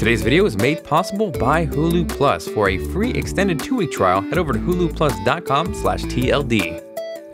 Today's video is made possible by Hulu Plus. For a free extended two-week trial, head over to huluplus.com slash TLD.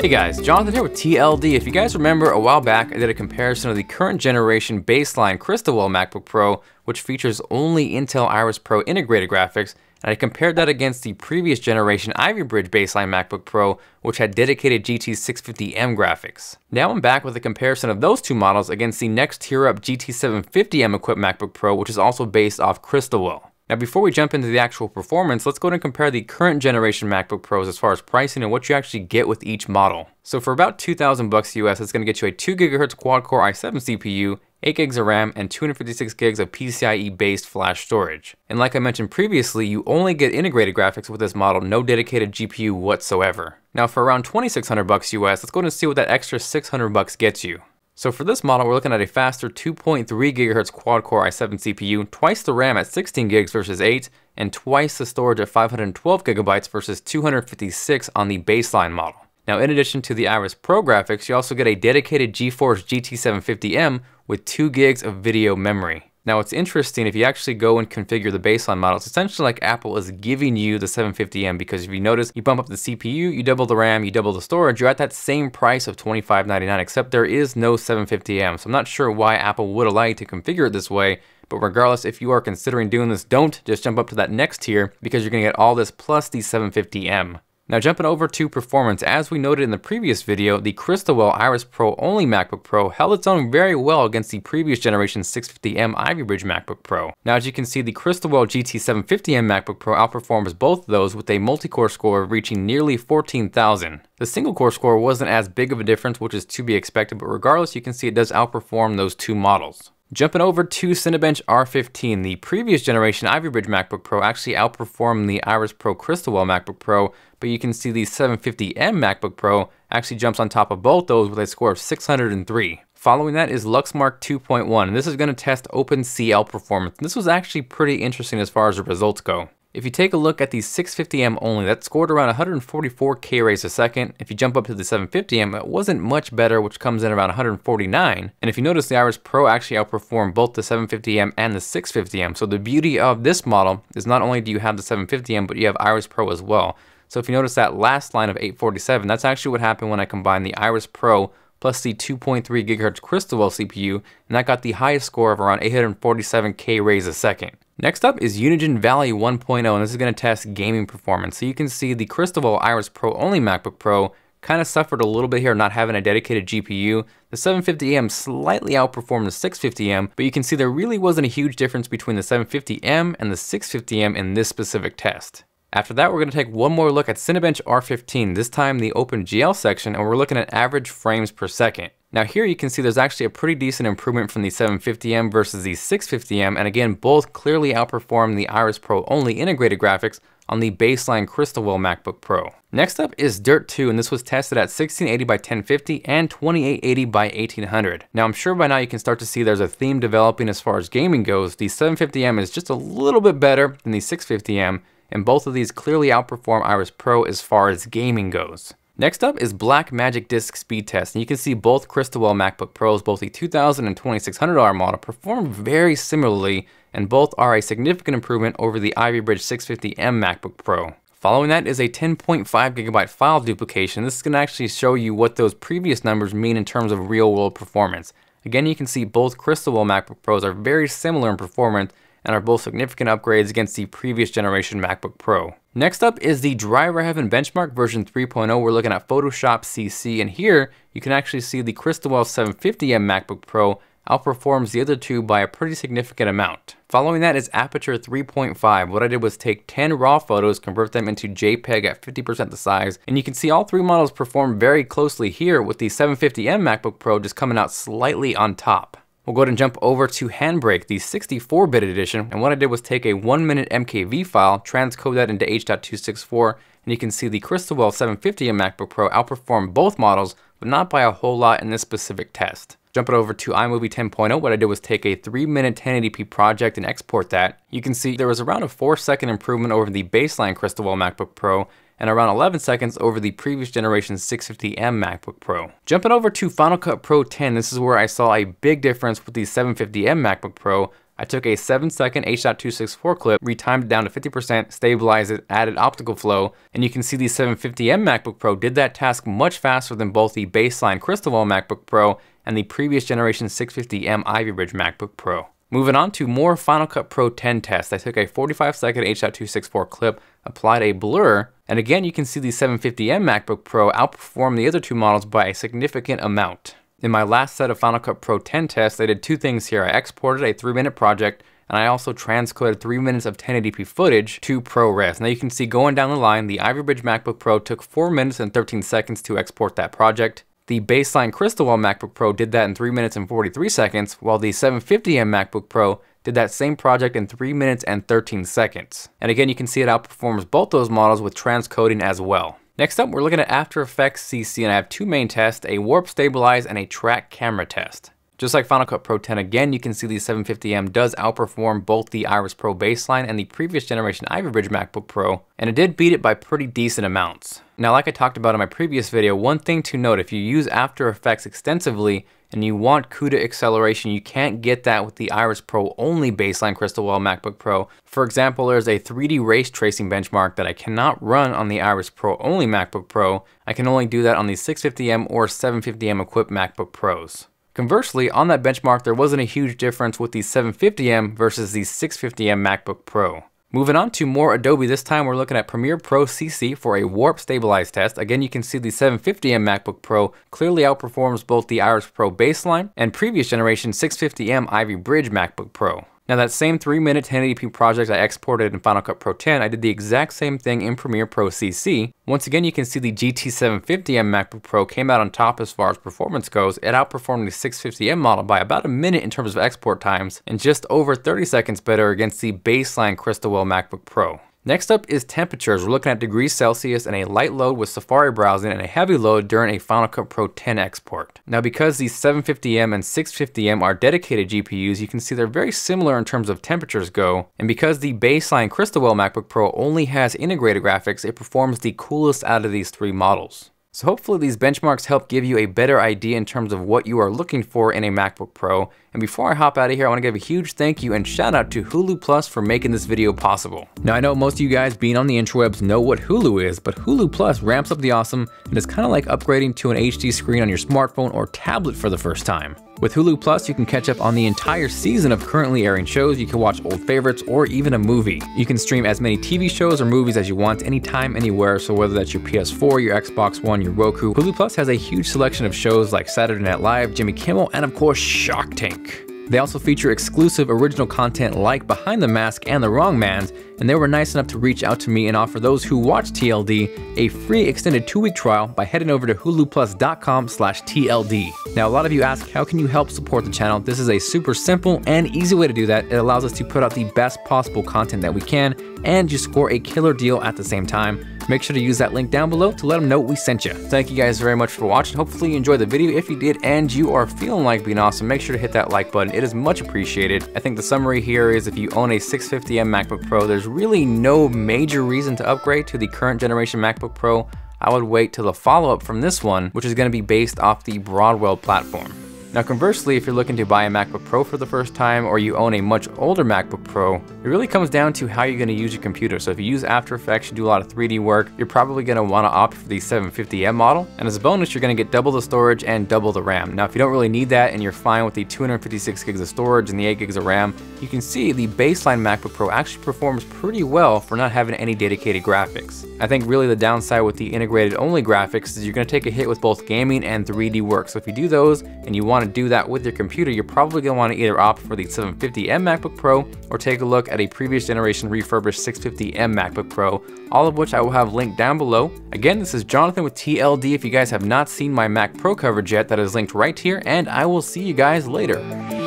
Hey guys, Jonathan here with TLD. If you guys remember, a while back I did a comparison of the current generation baseline crystal Crystalwell MacBook Pro, which features only Intel Iris Pro integrated graphics, and I compared that against the previous generation Ivy Bridge baseline MacBook Pro, which had dedicated GT650M graphics. Now I'm back with a comparison of those two models against the next tier up GT750M equipped MacBook Pro, which is also based off Crystalwell. Now before we jump into the actual performance, let's go ahead and compare the current generation MacBook Pros as far as pricing and what you actually get with each model. So for about 2000 bucks US, it's going to get you a 2 GHz quad-core i7 CPU, 8 gigs of RAM, and 256 gigs of PCIe-based flash storage. And like I mentioned previously, you only get integrated graphics with this model, no dedicated GPU whatsoever. Now for around 2600 bucks US, let's go ahead and see what that extra 600 bucks gets you. So for this model, we're looking at a faster 2.3 GHz quad-core i7 CPU, twice the RAM at 16 gigs versus 8, and twice the storage at 512 gigabytes versus 256 on the baseline model. Now in addition to the Iris Pro graphics, you also get a dedicated GeForce GT750M with 2 gigs of video memory. Now it's interesting if you actually go and configure the baseline model, it's essentially like Apple is giving you the 750M because if you notice, you bump up the CPU, you double the RAM, you double the storage, you're at that same price of $25.99, except there is no 750M. So I'm not sure why Apple would allow you to configure it this way, but regardless, if you are considering doing this, don't just jump up to that next tier because you're gonna get all this plus the 750M. Now jumping over to performance, as we noted in the previous video, the Crystalwell Iris Pro only MacBook Pro held its own very well against the previous generation 650M Ivy Bridge MacBook Pro. Now as you can see, the Crystalwell GT750M MacBook Pro outperforms both of those with a multi-core score reaching nearly 14,000. The single core score wasn't as big of a difference, which is to be expected, but regardless, you can see it does outperform those two models. Jumping over to Cinebench R15, the previous generation Ivy Bridge MacBook Pro actually outperformed the Iris Pro Crystalwell MacBook Pro, but you can see the 750M MacBook Pro actually jumps on top of both those with a score of 603. Following that is Luxmark 2.1, and this is going to test OpenCL performance. This was actually pretty interesting as far as the results go. If you take a look at the 650M only, that scored around 144 K rays a second. If you jump up to the 750M, it wasn't much better, which comes in around 149. And if you notice, the Iris Pro actually outperformed both the 750M and the 650M. So the beauty of this model is not only do you have the 750M, but you have Iris Pro as well. So if you notice that last line of 847, that's actually what happened when I combined the Iris Pro plus the 2.3 GHz Crystalwell CPU, and that got the highest score of around 847 K rays a second. Next up is Unigine Valley 1.0, and this is going to test gaming performance. So you can see the Crystalwell Iris Pro only MacBook Pro kind of suffered a little bit here not having a dedicated GPU. The 750M slightly outperformed the 650M, but you can see there really wasn't a huge difference between the 750M and the 650M in this specific test. After that, we're going to take one more look at Cinebench R15, this time the OpenGL section, and we're looking at average frames per second. Now here you can see there's actually a pretty decent improvement from the 750M versus the 650M, and again, both clearly outperform the Iris Pro only integrated graphics on the baseline Crystalwell MacBook Pro. Next up is Dirt 2, and this was tested at 1680 by 1050 and 2880 by 1800. Now I'm sure by now you can start to see there's a theme developing as far as gaming goes. The 750M is just a little bit better than the 650M, and both of these clearly outperform Iris Pro as far as gaming goes. Next up is Blackmagic Disk Speed Test, and you can see both Crystalwell MacBook Pros, both the $2,000 and $2,600 model, perform very similarly, and both are a significant improvement over the Ivy Bridge 650M MacBook Pro. Following that is a 10.5 gigabyte file duplication. This is going to actually show you what those previous numbers mean in terms of real world performance. Again, you can see both Crystalwell MacBook Pros are very similar in performance, and are both significant upgrades against the previous generation MacBook Pro. Next up is the Driver Heaven Benchmark version 3.0. We're looking at Photoshop CC, and here you can actually see the Crystalwell 750M MacBook Pro outperforms the other two by a pretty significant amount. Following that is Aperture 3.5. What I did was take 10 raw photos, convert them into JPEG at 50% the size, and you can see all three models perform very closely here with the 750M MacBook Pro just coming out slightly on top. We'll go ahead and jump over to Handbrake, the 64-bit edition, and what I did was take a 1-minute MKV file, transcode that into H.264, and you can see the Crystalwell 750M MacBook Pro outperformed both models, but not by a whole lot in this specific test. Jumping over to iMovie 10.0, what I did was take a 3-minute 1080p project and export that. You can see there was around a 4-second improvement over the baseline Crystalwell MacBook Pro, and around 11 seconds over the previous generation 650M MacBook Pro. Jumping over to Final Cut Pro 10, this is where I saw a big difference with the 750M MacBook Pro I took a 7 second H.264 clip, retimed it down to 50%, stabilized it, added optical flow, and you can see the 750M MacBook Pro did that task much faster than both the baseline Crystalwell MacBook Pro and the previous generation 650M Ivy Bridge MacBook Pro. Moving on to more Final Cut Pro 10 tests, I took a 45 second H.264 clip, applied a blur, and again you can see the 750M MacBook Pro outperform the other two models by a significant amount. In my last set of Final Cut Pro 10 tests, I did two things here. I exported a 3 minute project and I also transcoded 3 minutes of 1080p footage to ProRes. Now you can see going down the line, the Ivy Bridge MacBook Pro took 4 minutes and 13 seconds to export that project. The baseline Crystalwell MacBook Pro did that in 3 minutes and 43 seconds, while the 750M MacBook Pro did that same project in 3 minutes and 13 seconds. And again, you can see it outperforms both those models with transcoding as well. Next up, we're looking at After Effects CC, and I have two main tests, a warp stabilize and a track camera test. Just like Final Cut Pro 10 again, you can see the 750M does outperform both the Iris Pro baseline and the previous generation Ivy Bridge MacBook Pro, and it did beat it by pretty decent amounts. Now like I talked about in my previous video, one thing to note, if you use After Effects extensively and you want CUDA acceleration, you can't get that with the Iris Pro only baseline Crystalwell MacBook Pro. For example, there's a 3D race tracing benchmark that I cannot run on the Iris Pro only MacBook Pro. I can only do that on the 650M or 750M equipped MacBook Pros. Conversely, on that benchmark, there wasn't a huge difference with the 750M versus the 650M MacBook Pro. Moving on to more Adobe, this time we're looking at Premiere Pro CC for a warp stabilized test. Again, you can see the 750M MacBook Pro clearly outperforms both the Iris Pro baseline and previous generation 650M Ivy Bridge MacBook Pro. Now that same 3 minute 1080p project I exported in Final Cut Pro 10, I did the exact same thing in Premiere Pro CC. Once again, you can see the GT750M MacBook Pro came out on top as far as performance goes. It outperformed the 650M model by about a minute in terms of export times, and just over 30 seconds better against the baseline Crystalwell MacBook Pro. Next up is temperatures. We're looking at degrees Celsius and a light load with Safari browsing and a heavy load during a Final Cut Pro 10 export. Now because these 750M and 650M are dedicated GPUs, you can see they're very similar in terms of temperatures go, and because the baseline Crystalwell MacBook Pro only has integrated graphics, it performs the coolest out of these three models. So hopefully these benchmarks help give you a better idea in terms of what you are looking for in a MacBook Pro. And before I hop out of here, I want to give a huge thank you and shout out to Hulu Plus for making this video possible. Now I know most of you guys being on the interwebs know what Hulu is, but Hulu Plus ramps up the awesome and is kind of like upgrading to an HD screen on your smartphone or tablet for the first time. With Hulu Plus, you can catch up on the entire season of currently airing shows, you can watch old favorites, or even a movie. You can stream as many TV shows or movies as you want, anytime, anywhere, so whether that's your PS4, your Xbox One, your Roku, Hulu Plus has a huge selection of shows like Saturday Night Live, Jimmy Kimmel, and of course Shark Tank. They also feature exclusive original content like Behind the Mask and The Wrong Mans, and they were nice enough to reach out to me and offer those who watch TLD a free extended two-week trial by heading over to huluplus.com slash TLD. Now, a lot of you ask, how can you help support the channel? This is a super simple and easy way to do that. It allows us to put out the best possible content that we can and you score a killer deal at the same time. Make sure to use that link down below to let them know we sent you. Thank you guys very much for watching. Hopefully you enjoyed the video. If you did and you are feeling like being awesome, make sure to hit that like button. It is much appreciated. I think the summary here is if you own a 650M MacBook Pro, there's really no major reason to upgrade to the current generation MacBook Pro. I would wait till the follow-up from this one, which is going to be based off the Broadwell platform. Now conversely, if you're looking to buy a MacBook Pro for the first time or you own a much older MacBook Pro, it really comes down to how you're going to use your computer. So if you use After Effects, you do a lot of 3D work, you're probably going to want to opt for the 750M model. And as a bonus, you're going to get double the storage and double the RAM. Now if you don't really need that and you're fine with the 256 gigs of storage and the 8 gigs of RAM, you can see the baseline MacBook Pro actually performs pretty well for not having any dedicated graphics. I think really the downside with the integrated only graphics is you're going to take a hit with both gaming and 3D work. So if you do those and you want to do that with your computer, you're probably going to want to either opt for the 750M MacBook Pro or take a look at a previous generation refurbished 650M MacBook Pro, all of which I will have linked down below. Again, this is Jonathan with TLD. If you guys have not seen my Mac Pro coverage yet, that is linked right here, and I will see you guys later.